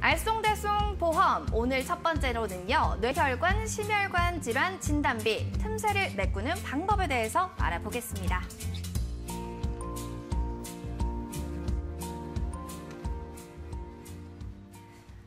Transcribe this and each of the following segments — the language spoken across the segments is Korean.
알쏭달쏭 보험 오늘 첫 번째로는요 뇌혈관 심혈관 질환 진단비 틈새를 메꾸는 방법에 대해서 알아보겠습니다.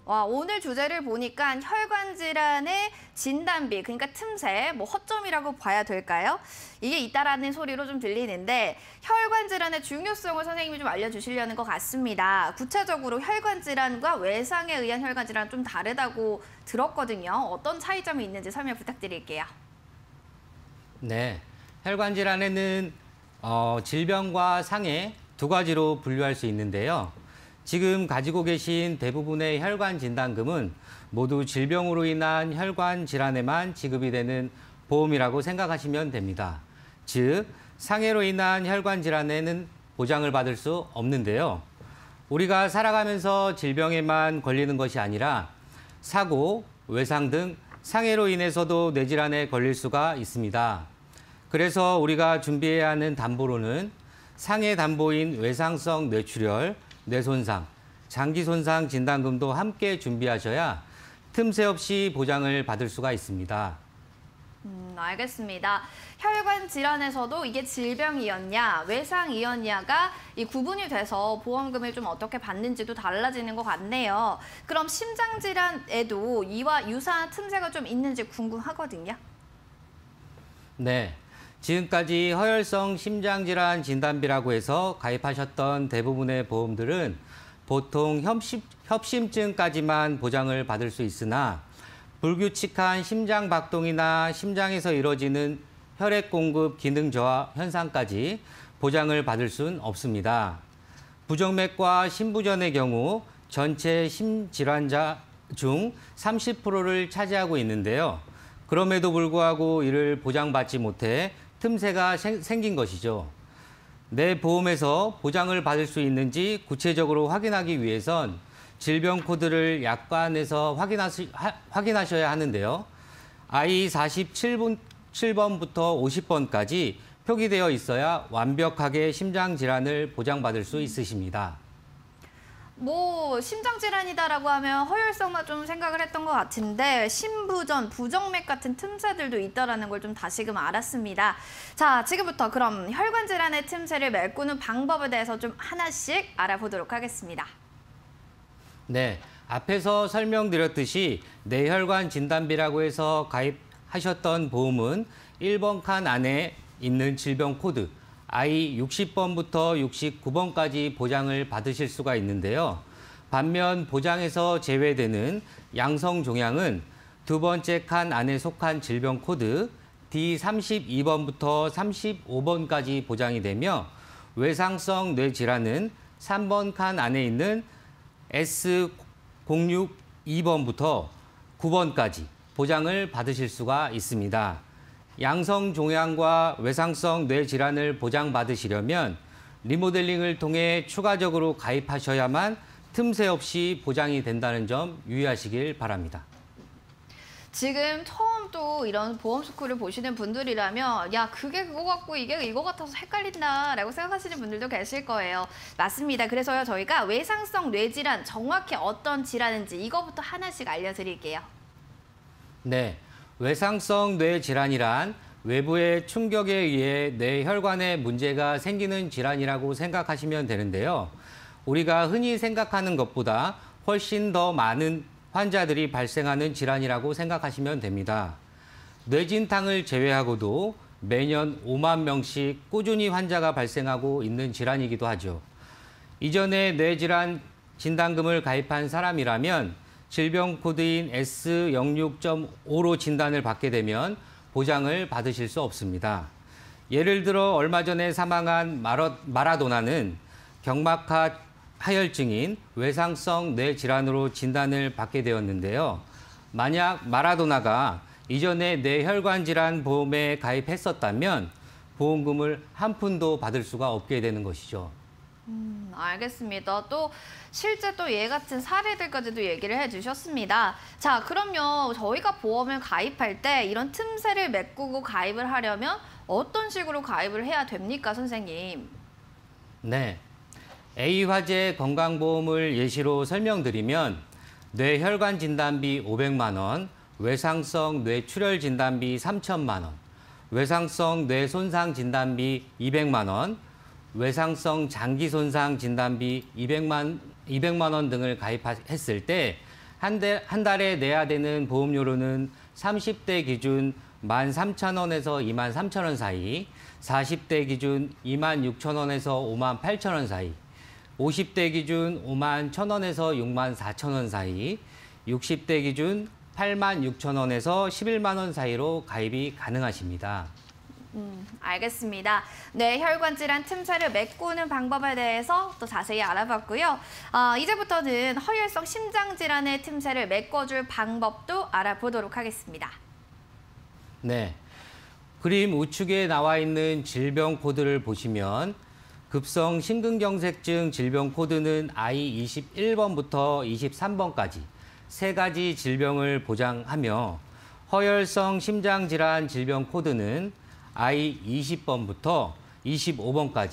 와, 오늘 주제를 보니까 혈관 질환의 진단비, 그러니까 틈새, 뭐 허점이라고 봐야 될까요? 이게 있다라는 소리로 좀 들리는데 혈관 질환의 중요성을 선생님이 좀 알려주시려는 것 같습니다. 구체적으로 혈관 질환과 외상에 의한 혈관 질환 좀 다르다고 들었거든요. 어떤 차이점이 있는지 설명 부탁드릴게요. 네, 혈관 질환에는 어, 질병과 상해 두 가지로 분류할 수 있는데요. 지금 가지고 계신 대부분의 혈관 진단금은 모두 질병으로 인한 혈관 질환에만 지급이 되는 보험이라고 생각하시면 됩니다. 즉, 상해로 인한 혈관 질환에는 보장을 받을 수 없는데요. 우리가 살아가면서 질병에만 걸리는 것이 아니라 사고, 외상 등 상해로 인해서도 뇌질환에 걸릴 수가 있습니다. 그래서 우리가 준비해야 하는 담보로는 상해 담보인 외상성 뇌출혈, 뇌 손상, 장기 손상 진단금도 함께 준비하셔야 틈새 없이 보장을 받을 수가 있습니다. 음, 알겠습니다. 혈관 질환에서도 이게 질병이었냐, 외상이었냐가 이 구분이 돼서 보험금을 좀 어떻게 받는지도 달라지는 것 같네요. 그럼 심장 질환에도 이와 유사한 틈새가 좀 있는지 궁금하거든요. 네. 지금까지 허혈성 심장질환 진단비라고 해서 가입하셨던 대부분의 보험들은 보통 협심, 협심 증까지만 보장을 받을 수 있으나 불규칙한 심장 박동이나 심장에서 이뤄지는 혈액 공급 기능 저하 현상까지 보장을 받을 수는 없습니다. 부정맥과 심부전의 경우 전체 심질환자 중 30%를 차지하고 있는데요. 그럼에도 불구하고 이를 보장받지 못해 틈새가 생긴 것이죠. 내 보험에서 보장을 받을 수 있는지 구체적으로 확인하기 위해선 질병 코드를 약관에서 확인하시, 하, 확인하셔야 하는데요. I47번, 7번부터 50번까지 표기되어 있어야 완벽하게 심장 질환을 보장받을 수 있으십니다. 뭐 심장 질환이다라고 하면 허혈성만 좀 생각을 했던 것 같은데 심부전, 부정맥 같은 틈새들도 있다라는 걸 좀 다시금 알았습니다. 자, 지금부터 그럼 혈관 질환의 틈새를 메꾸는 방법에 대해서 좀 하나씩 알아보도록 하겠습니다. 네, 앞에서 설명드렸듯이 뇌혈관 진단비라고 해서 가입하셨던 보험은 1번 칸 안에 있는 질병 코드 I 60번부터 69번까지 보장을 받으실 수가 있는데요. 반면 보장에서 제외되는 양성 종양은 두 번째 칸 안에 속한 질병 코드 D32번부터 35번까지 보장이 되며 외상성 뇌질환은 3번 칸 안에 있는 S062번부터 9번까지 보장을 받으실 수가 있습니다. 양성 종양과 외상성 뇌 질환을 보장받으시려면 리모델링을 통해 추가적으로 가입하셔야만 틈새 없이 보장이 된다는 점 유의하시길 바랍니다. 지금 처음 또 이런 보험 스쿨을 보시는 분들이라면 야 그게 그거 같고 이게 이거 같아서 헷갈린다 라고 생각하시는 분들도 계실 거예요. 맞습니다. 그래서요 저희가 외상성 뇌질환 정확히 어떤 질환인지 이거부터 하나씩 알려드릴게요. 네, 외상성 뇌질환이란 외부의 충격에 의해 뇌혈관에 문제가 생기는 질환이라고 생각하시면 되는데요. 우리가 흔히 생각하는 것보다 훨씬 더 많은 환자들이 발생하는 질환이라고 생각하시면 됩니다. 뇌진탕을 제외하고도 매년 5만 명씩 꾸준히 환자가 발생하고 있는 질환이기도 하죠. 이전에 뇌질환 진단금을 가입한 사람이라면 질병 코드인 S06.5로 진단을 받게 되면 보장을 받으실 수 없습니다. 예를 들어 얼마 전에 사망한 마라도나는 경막하 하혈증인 외상성 뇌질환으로 진단을 받게 되었는데요. 만약 마라도나가 이전에 뇌혈관 질환 보험에 가입했었다면 보험금을 한 푼도 받을 수가 없게 되는 것이죠. 음, 알겠습니다. 또 실제 또얘 같은 사례들까지도 얘기를 해주셨습니다. 자, 그럼요. 저희가 보험을 가입할 때 이런 틈새를 메꾸고 가입을 하려면 어떤 식으로 가입을 해야 됩니까, 선생님? 네. A화재 건강보험을 예시로 설명드리면 뇌혈관 진단비 500만 원, 외상성 뇌출혈 진단비 3천만 원, 외상성 뇌 손상 진단비 200만 원, 외상성 장기 손상 진단비 200만 200만 원 등을 가입했을 때한한 달에 내야 되는 보험료로는 30대 기준 13,000원에서 23,000원 사이, 40대 기준 26,000원에서 58,000원 사이, 50대 기준 5만 1,000원에서 6만 4천원 사이, 60대 기준 8만 6천 원에서 11만 원 사이로 가입이 가능하십니다. 음, 알겠습니다. 네, 혈관 질환 틈새를 메꾸는 방법에 대해서 또 자세히 알아봤고요. 아, 이제부터는 허혈성 심장 질환의 틈새를 메꿔줄 방법도 알아보도록 하겠습니다. 네. 그림 우측에 나와 있는 질병 코드를 보시면 급성 심근경색증 질병 코드는 I21번부터 23번까지 세 가지 질병을 보장하며 허혈성 심장질환 질병 코드는 I20번부터 25번까지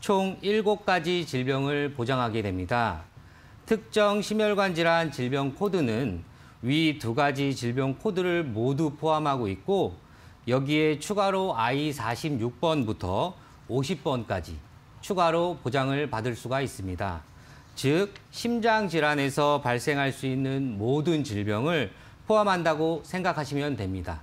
총 7가지 질병을 보장하게 됩니다. 특정 심혈관 질환 질병 코드는 위 두 가지 질병 코드를 모두 포함하고 있고 여기에 추가로 I46번부터 50번까지 추가로 보장을 받을 수가 있습니다. 즉, 심장 질환에서 발생할 수 있는 모든 질병을 포함한다고 생각하시면 됩니다.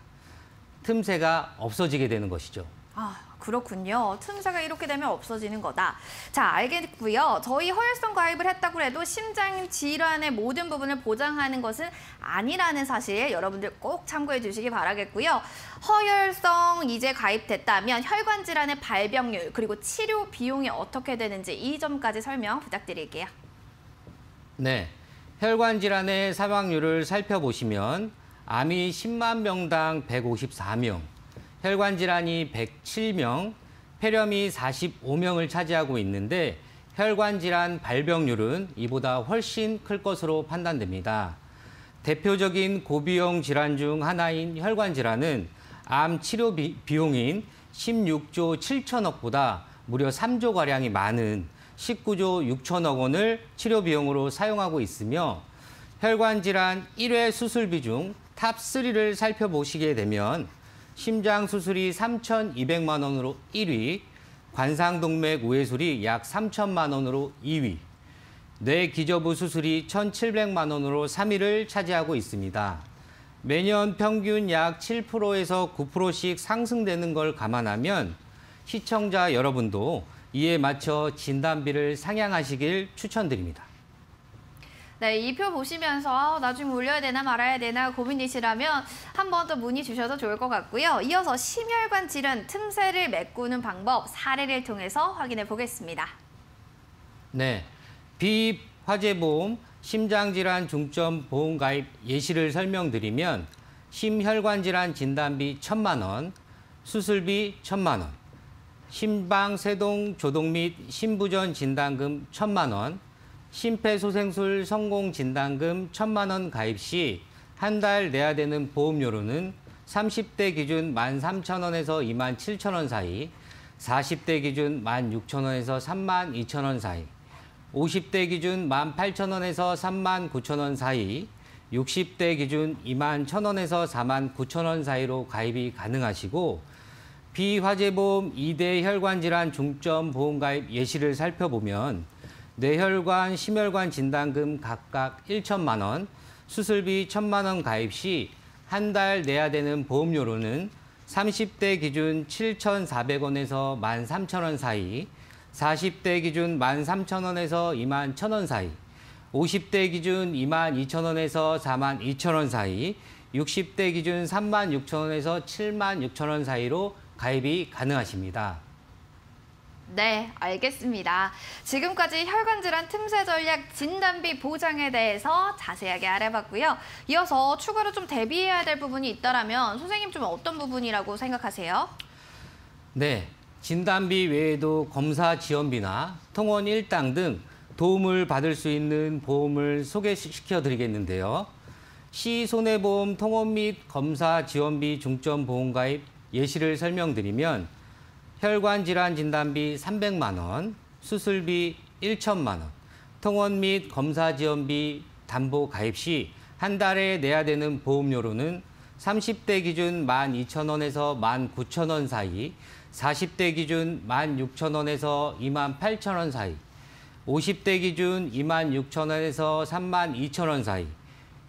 틈새가 없어지게 되는 것이죠. 아, 그렇군요. 틈새가 이렇게 되면 없어지는 거다. 자, 알겠고요. 저희 허혈성 가입을 했다고 해도 심장 질환의 모든 부분을 보장하는 것은 아니라는 사실 여러분들 꼭 참고해 주시기 바라겠고요. 허혈성 이제 가입됐다면 혈관 질환의 발병률 그리고 치료 비용이 어떻게 되는지 이 점까지 설명 부탁드릴게요. 네. 혈관 질환의 사망률을 살펴보시면 암이 10만 명당 154명, 혈관 질환이 107명, 폐렴이 45명을 차지하고 있는데 혈관 질환 발병률은 이보다 훨씬 클 것으로 판단됩니다. 대표적인 고비용 질환 중 하나인 혈관 질환은 암 치료 비, 비용인 16조 7천억보다 무려 3조 가량이 많은 19조 6천억 원을 치료 비용으로 사용하고 있으며 혈관 질환 1회 수술비 중 top 3를 살펴보시게 되면 심장 수술이 3,200만 원으로 1위, 관상동맥 우회술이 약 3천만 원으로 2위, 뇌 기저부 수술이 1,700만 원으로 3위를 차지하고 있습니다. 매년 평균 약 7%에서 9%씩 상승되는 걸 감안하면 시청자 여러분도 이에 맞춰 진단비를 상향하시길 추천드립니다. 네, 이 표 보시면서 아, 나중에 올려야 되나 말아야 되나 고민이시라면 한 번 더 문의 주셔도 좋을 것 같고요. 이어서 심혈관 질환 틈새를 메꾸는 방법 사례를 통해서 확인해 보겠습니다. 네. 비화재보험 심장질환 중점 보험 가입 예시를 설명드리면 심혈관 질환 진단비 1천만 원, 수술비 1천만 원, 심방세동 조동 및 심부전 진단금 1천만 원, 심폐소생술 성공 진단금 1천만 원 가입 시 한 달 내야 되는 보험료로는 30대 기준 13,000원에서 27,000원 사이, 40대 기준 16,000원에서 32,000원 사이, 50대 기준 18,000원에서 39,000원 사이, 60대 기준 21,000원에서 49,000원 사이로 가입이 가능하시고 비화재보험 2대 혈관질환 중점 보험가입 예시를 살펴보면 뇌혈관, 심혈관 진단금 각각 1천만 원, 수술비 1천만 원 가입 시 한 달 내야 되는 보험료로는 30대 기준 7,400원에서 13,000원 사이, 40대 기준 13,000원에서 21,000원 사이, 50대 기준 22,000원에서 42,000원 사이, 60대 기준 36,000원에서 76,000원 사이로 가입이 가능하십니다. 네, 알겠습니다. 지금까지 혈관 질환 틈새 전략 진단비 보장에 대해서 자세하게 알아봤고요. 이어서 추가로 좀 대비해야 될 부분이 있다라면 선생님 좀 어떤 부분이라고 생각하세요? 네, 진단비 외에도 검사 지원비나 통원 일당 등 도움을 받을 수 있는 보험을 소개시켜 드리겠는데요. 시손해보험 통원 및 검사 지원비 중점 보험 가입 예시를 설명드리면 혈관 질환 진단비 300만 원, 수술비 1천만 원, 통원 및 검사 지원비 담보 가입 시 한 달에 내야 되는 보험료로는 30대 기준 12,000원에서 19,000원 사이, 40대 기준 16,000원에서 28,000원 사이, 50대 기준 26,000원에서 32,000원 사이,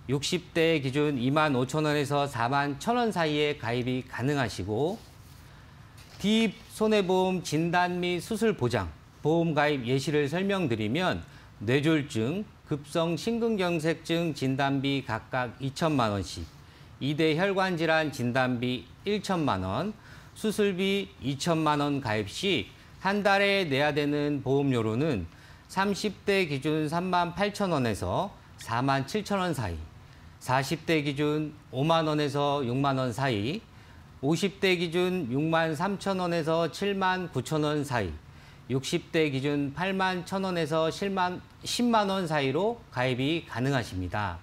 60대 기준 25,000원에서 41,000원 사이에 가입이 가능하시고 딥 손해보험 진단 및 수술 보장, 보험 가입 예시를 설명드리면 뇌졸중, 급성 심근경색증 진단비 각각 2천만 원씩, 2대 혈관 질환 진단비 1천만 원, 수술비 2천만 원 가입 시 한 달에 내야 되는 보험료로는 30대 기준 3만 8천 원에서 4만 7천 원 사이, 40대 기준 5만 원에서 6만 원 사이, 50대 기준 6만 3천 원에서 7만 9천 원 사이, 60대 기준 8만 1천 원에서 10만, 10만 원 사이로 가입이 가능하십니다.